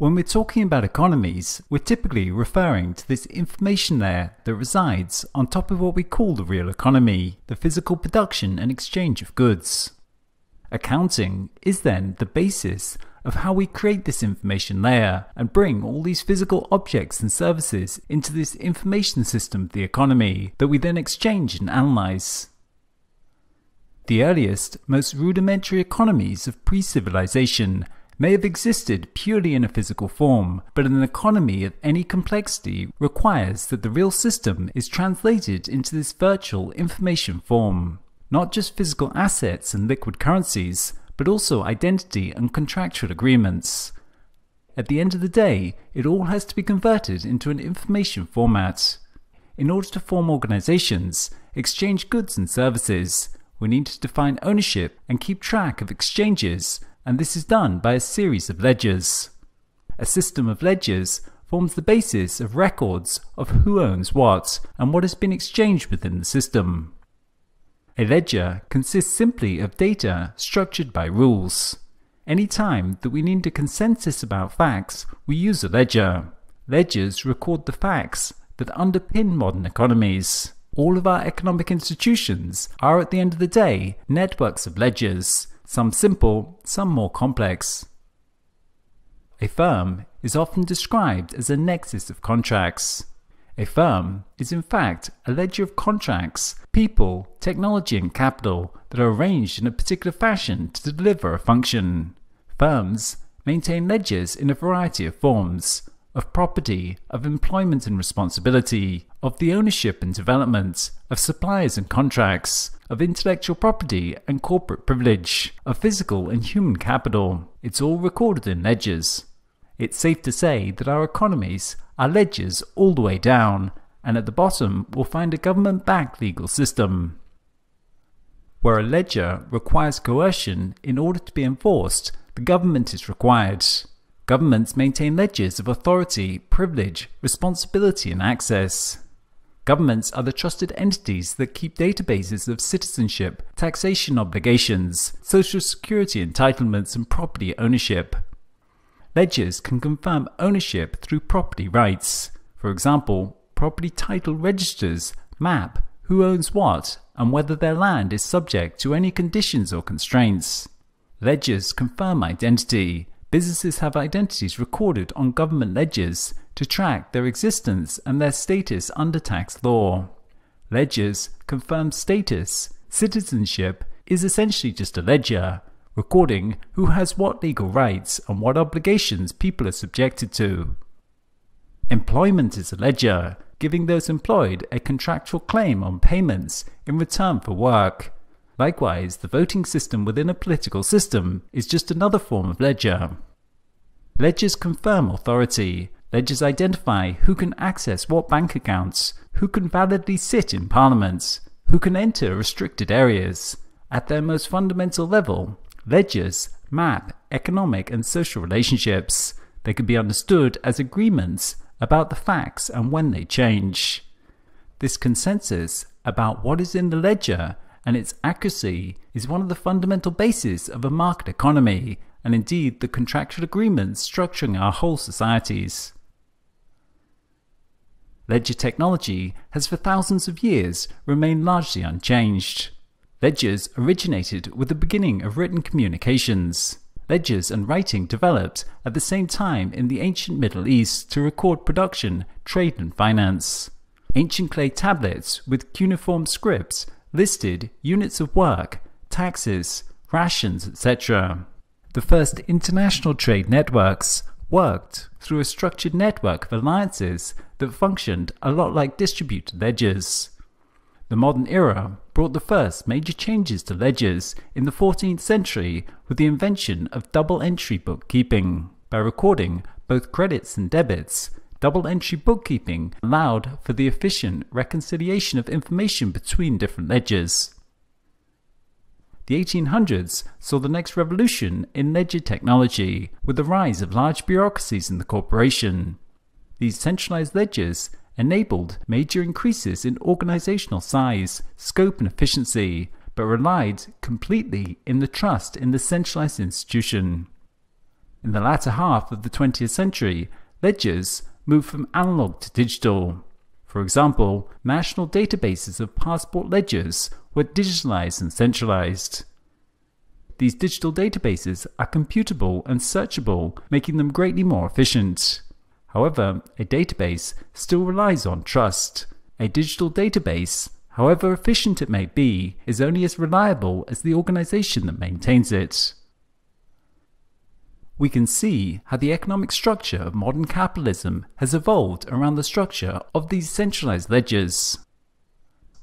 When we're talking about economies, we're typically referring to this information layer that resides on top of what we call the real economy, the physical production and exchange of goods. Accounting is then the basis of how we create this information layer and bring all these physical objects and services into this information system of the economy that we then exchange and analyze. The earliest, most rudimentary economies of pre civilization may have existed purely in a physical form, but an economy of any complexity requires that the real system is translated into this virtual information form. Not just physical assets and liquid currencies, but also identity and contractual agreements. At the end of the day, it all has to be converted into an information format. In order to form organizations, exchange goods and services, we need to define ownership and keep track of exchanges and this is done by a series of ledgers. A system of ledgers forms the basis of records of who owns what and what has been exchanged within the system. A ledger consists simply of data structured by rules. Any time that we need a consensus about facts, we use a ledger. Ledgers record the facts that underpin modern economies. All of our economic institutions are at the end of the day networks of ledgers some simple, some more complex. A firm is often described as a nexus of contracts. A firm is in fact a ledger of contracts, people, technology, and capital that are arranged in a particular fashion to deliver a function. Firms maintain ledgers in a variety of forms of property, of employment and responsibility, of the ownership and development, of suppliers and contracts, of intellectual property and corporate privilege, of physical and human capital. It's all recorded in ledgers. It's safe to say that our economies are ledgers all the way down, and at the bottom we'll find a government backed legal system. Where a ledger requires coercion in order to be enforced, the government is required. Governments maintain ledgers of authority, privilege, responsibility, and access. Governments are the trusted entities that keep databases of citizenship, taxation obligations, social security entitlements, and property ownership. Ledgers can confirm ownership through property rights. For example, property title registers map who owns what and whether their land is subject to any conditions or constraints. Ledgers confirm identity, businesses have identities recorded on government ledgers to track their existence and their status under tax law. Ledgers confirm status. Citizenship is essentially just a ledger, recording who has what legal rights and what obligations people are subjected to. Employment is a ledger, giving those employed a contractual claim on payments in return for work. Likewise, the voting system within a political system is just another form of ledger. Ledgers confirm authority. Ledgers identify who can access what bank accounts, who can validly sit in parliaments, who can enter restricted areas. At their most fundamental level, ledgers map economic and social relationships. They can be understood as agreements about the facts and when they change. This consensus about what is in the ledger and its accuracy is one of the fundamental bases of a market economy, and indeed the contractual agreements structuring our whole societies. Ledger technology has for thousands of years remained largely unchanged. Ledgers originated with the beginning of written communications. Ledgers and writing developed at the same time in the ancient Middle East to record production, trade, and finance. Ancient clay tablets with cuneiform scripts listed units of work, taxes, rations, etc. The first international trade networks worked through a structured network of alliances that functioned a lot like distributed ledgers. The modern era brought the first major changes to ledgers in the 14th century with the invention of double entry bookkeeping. By recording both credits and debits, Double entry bookkeeping allowed for the efficient reconciliation of information between different ledgers. The 1800s saw the next revolution in ledger technology with the rise of large bureaucracies in the corporation. These centralized ledgers enabled major increases in organizational size, scope, and efficiency, but relied completely in the trust in the centralized institution. In the latter half of the 20th century, ledgers moved from analog to digital. For example, national databases of passport ledgers were digitalized and centralized. These digital databases are computable and searchable, making them greatly more efficient. However, a database still relies on trust. A digital database, however efficient it may be, is only as reliable as the organization that maintains it we can see how the economic structure of modern capitalism has evolved around the structure of these centralized ledgers.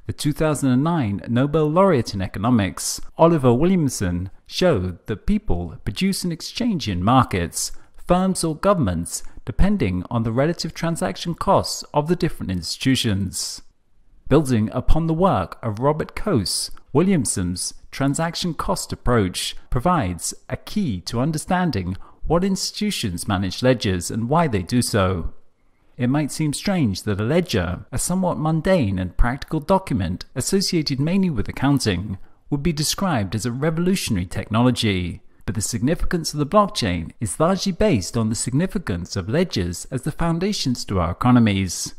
The 2009 Nobel laureate in economics, Oliver Williamson, showed that people produce and exchange in markets, firms or governments, depending on the relative transaction costs of the different institutions. Building upon the work of Robert Coase, Williamson's transaction cost approach provides a key to understanding what institutions manage ledgers and why they do so. It might seem strange that a ledger, a somewhat mundane and practical document associated mainly with accounting, would be described as a revolutionary technology. But the significance of the blockchain is largely based on the significance of ledgers as the foundations to our economies.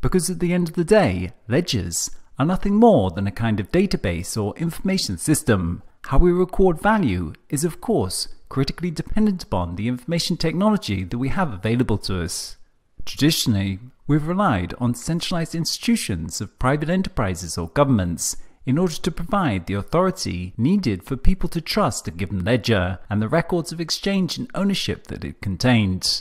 Because at the end of the day, ledgers are nothing more than a kind of database or information system. How we record value is, of course, critically dependent upon the information technology that we have available to us. Traditionally, we've relied on centralized institutions of private enterprises or governments in order to provide the authority needed for people to trust a given ledger and the records of exchange and ownership that it contained.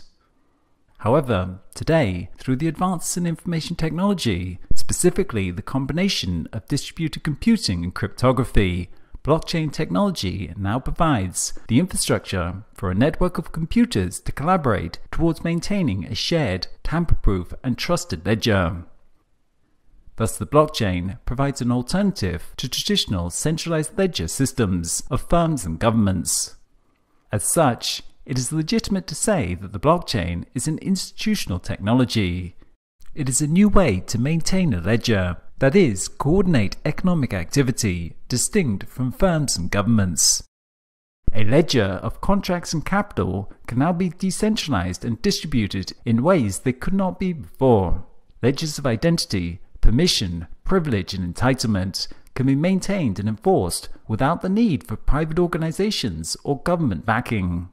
However, today, through the advances in information technology, specifically the combination of distributed computing and cryptography, blockchain technology now provides the infrastructure for a network of computers to collaborate towards maintaining a shared, tamper-proof and trusted ledger. Thus, the blockchain provides an alternative to traditional centralized ledger systems of firms and governments. As such, it is legitimate to say that the blockchain is an institutional technology. It is a new way to maintain a ledger that is, coordinate economic activity distinct from firms and governments. A ledger of contracts and capital can now be decentralized and distributed in ways they could not be before. Ledgers of identity, permission, privilege, and entitlement can be maintained and enforced without the need for private organizations or government backing.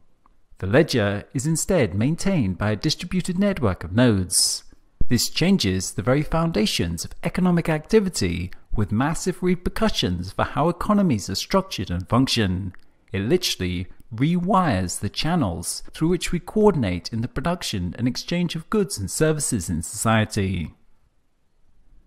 The ledger is instead maintained by a distributed network of nodes. This changes the very foundations of economic activity with massive repercussions for how economies are structured and function. It literally rewires the channels through which we coordinate in the production and exchange of goods and services in society.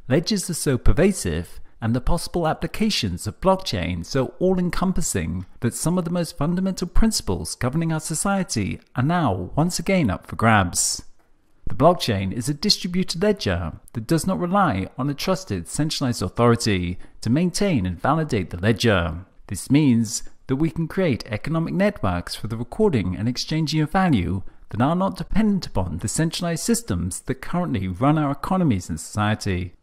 Ledgers are so pervasive and the possible applications of blockchain so all-encompassing that some of the most fundamental principles governing our society are now once again up for grabs. The blockchain is a distributed ledger that does not rely on a trusted centralized authority to maintain and validate the ledger. This means that we can create economic networks for the recording and exchanging of value that are not dependent upon the centralized systems that currently run our economies and society.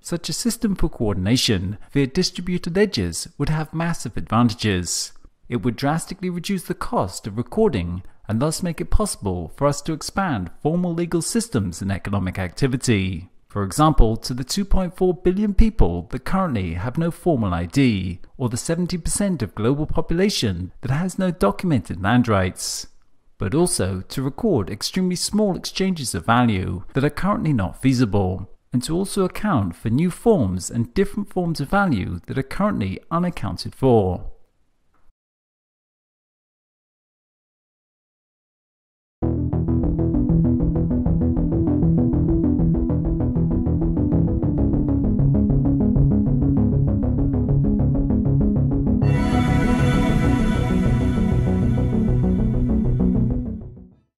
Such a system for coordination via distributed ledgers would have massive advantages. It would drastically reduce the cost of recording and thus make it possible for us to expand formal legal systems in economic activity. For example, to the 2.4 billion people that currently have no formal ID, or the 70% of global population that has no documented land rights. But also to record extremely small exchanges of value that are currently not feasible, and to also account for new forms and different forms of value that are currently unaccounted for.